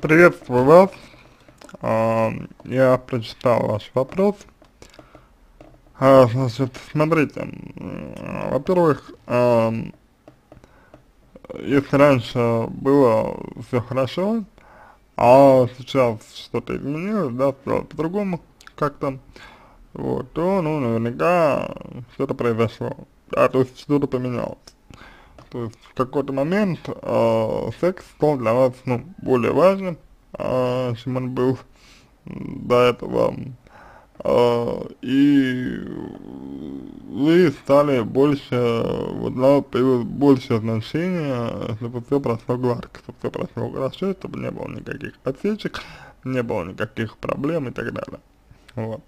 Приветствую вас. А, я прочитал ваш вопрос. А, значит, смотрите, во-первых, а, если раньше было все хорошо, а сейчас что-то изменилось, да, стало по-другому как-то, вот, то, ну, наверняка что-то произошло, да, то есть что-то поменялось. То есть в какой-то момент э, секс стал для вас, ну, более важным, э, чем он был до этого. Э, и вы стали больше, вот да, появилось больше значения, чтобы все прошло гладко, чтобы все прошло хорошо, чтобы не было никаких отсечек, не было никаких проблем и так далее. Вот.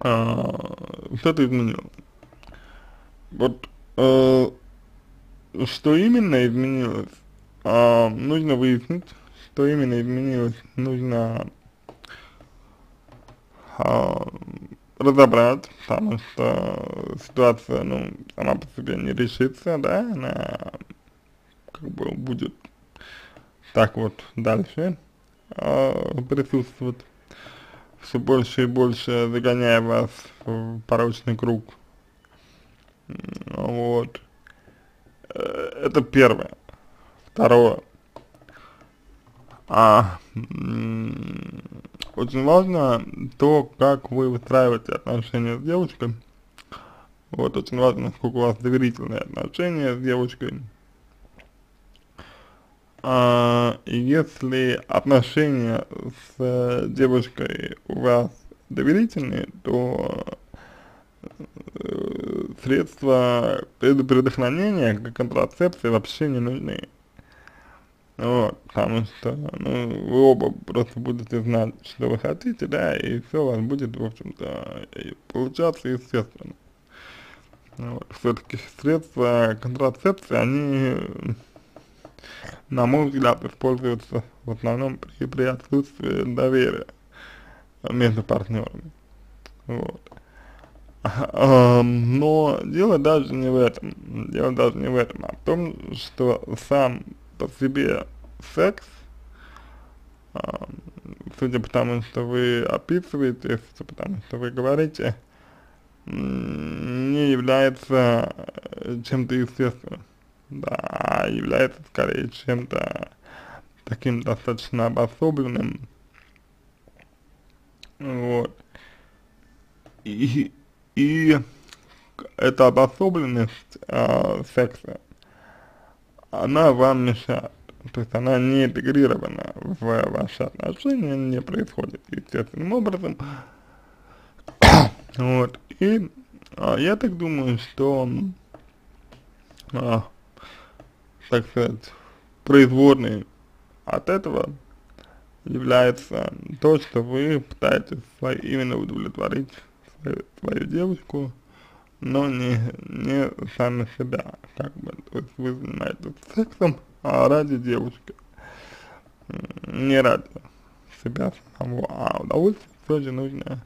А, что это изменилось? Вот э, что именно изменилось, а, нужно выяснить, что именно изменилось, нужно а, разобрать, потому что ситуация, ну, сама по себе не решится, да, она как бы будет так вот дальше а, присутствовать, все больше и больше загоняя вас в порочный круг, вот, Э, это первое. Второе. А, очень важно то, как вы выстраиваете отношения с девушкой. Вот очень важно, насколько у вас доверительные отношения с девушкой. А, если отношения с девушкой у вас доверительные, то средства предохранения, как контрацепции, вообще не нужны. Вот, потому что, ну, вы оба просто будете знать, что вы хотите, да, и все у вас будет, в общем-то, получаться естественно. Вот, все-таки средства контрацепции, они, на мой взгляд, используются в основном при, при отсутствии доверия между партнерами. Вот. Но дело даже не в этом, дело даже не в этом, а в том, что сам по себе секс, судя по тому, что вы описываете, судя по тому, что вы говорите, не является э, чем-то естественным, да, а является скорее чем-то таким достаточно обособленным, вот, и, и эта обособленность э, секса, она вам мешает. То есть она не интегрирована в ваши отношения, не происходит естественным образом. вот. И а, я так думаю, что, а, так сказать, производной от этого является то, что вы пытаетесь именно удовлетворить свою, девушку, но не, не сами себя, как бы, то есть вы занимаетесь сексом, а ради девушки, не ради себя самого, а удовольствие все же нужно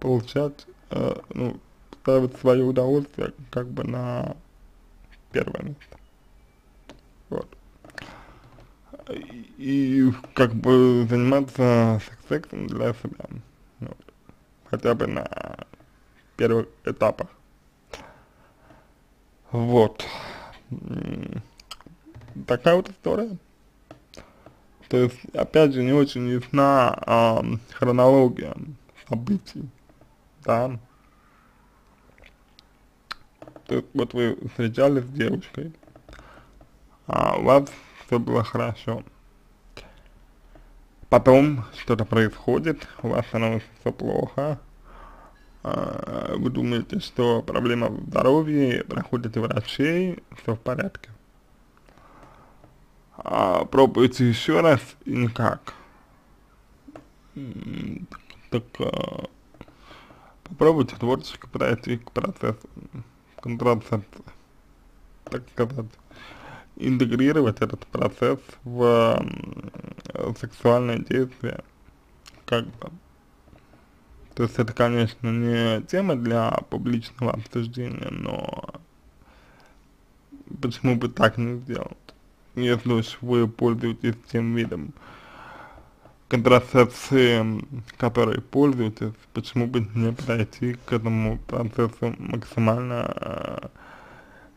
получать, э, ну, ставить свое удовольствие как бы на первое место, вот. И, и как бы заниматься сексом для себя, вот. хотя бы на первых этапах. Вот. Такая вот история. То есть, опять же, не очень ясна а, хронология событий, да. То есть, вот вы встречались с девушкой, а у вас все было хорошо. Потом что-то происходит, у вас становится все плохо, вы думаете, что проблема в здоровье, проходите врачей, все в порядке. А пробуйте еще раз и никак. Так а, попробуйте творчески подойти к процессу контрацепции, так сказать, интегрировать этот процесс в сексуальное действие, как бы то есть это, конечно, не тема для публичного обсуждения, но почему бы так не сделать? если уж вы пользуетесь тем видом контрацепции, который пользуетесь, почему бы не подойти к этому процессу максимально э,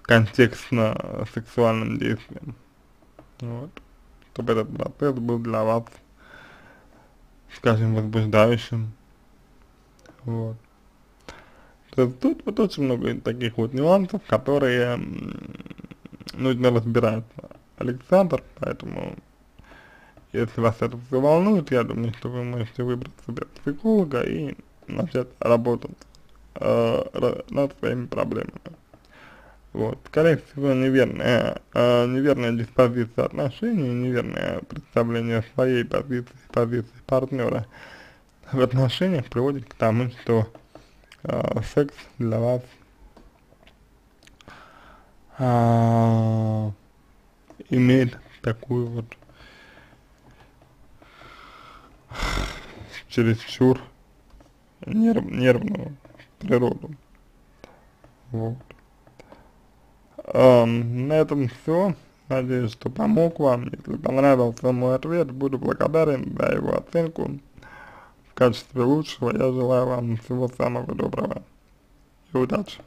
контекстно сексуальным действием. Вот. Чтобы этот процесс был для вас, скажем, возбуждающим. Вот. То есть тут вот очень много таких вот нюансов, которые нужно разбираться. Александр, поэтому если вас это все волнует, я думаю, что вы можете выбрать себе психолога и начать работать э, над своими проблемами. Вот. Скорее всего, неверная, э, неверная диспозиция отношений, неверное представление своей позиции, позиции партнера в отношениях приводит к тому, что э, секс для вас э, имеет такую вот чересчур нерв, нервную природу. Вот. Um, на этом все. Надеюсь, что помог вам. Если понравился мой ответ, буду благодарен за его оценку. Качестве лучшего я желаю вам всего самого доброго и удачи.